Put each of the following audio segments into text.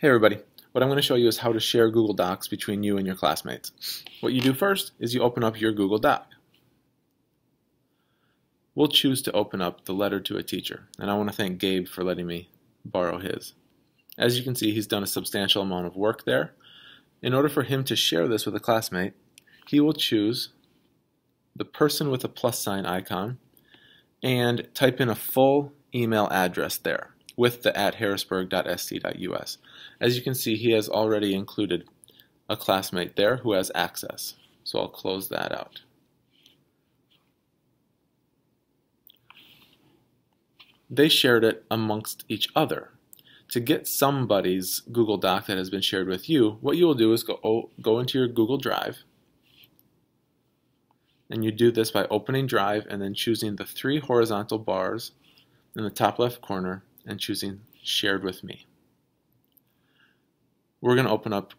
Hey everybody, what I'm going to show you is how to share Google Docs between you and your classmates. What you do first is you open up your Google Doc. We'll choose to open up the letter to a teacher, and I want to thank Gabe for letting me borrow his. As you can see, he's done a substantial amount of work there. In order for him to share this with a classmate, he will choose the person with a plus sign icon and type in a full email address there with the at harrisburg.sc.us. As you can see, he has already included a classmate there who has access. So I'll close that out. They shared it amongst each other. To get somebody's Google Doc that has been shared with you, what you will do is go, oh, go into your Google Drive, and you do this by opening Drive and then choosing the three horizontal bars in the top left corner and choosing Shared with Me. We're going to open up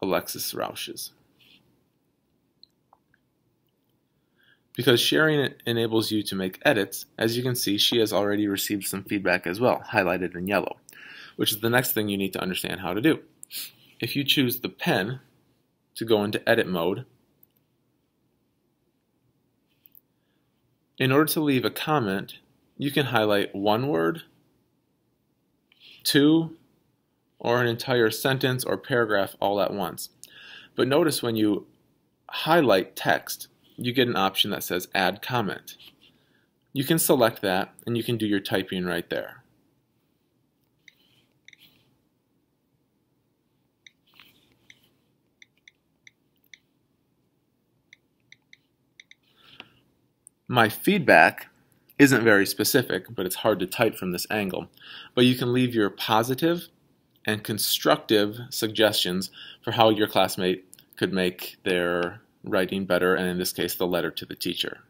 Alexis Rausch's. Because sharing enables you to make edits, as you can see, she has already received some feedback as well, highlighted in yellow, which is the next thing you need to understand how to do. If you choose the pen to go into edit mode, in order to leave a comment, you can highlight one word, two, or an entire sentence or paragraph all at once. But notice when you highlight text, you get an option that says Add Comment. You can select that and you can do your typing right there. My feedback isn't very specific, but it's hard to type from this angle. But you can leave your positive and constructive suggestions for how your classmate could make their writing better, and in this case, the letter to the teacher.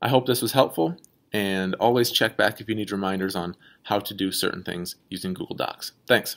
I hope this was helpful, and always check back if you need reminders on how to do certain things using Google Docs. Thanks.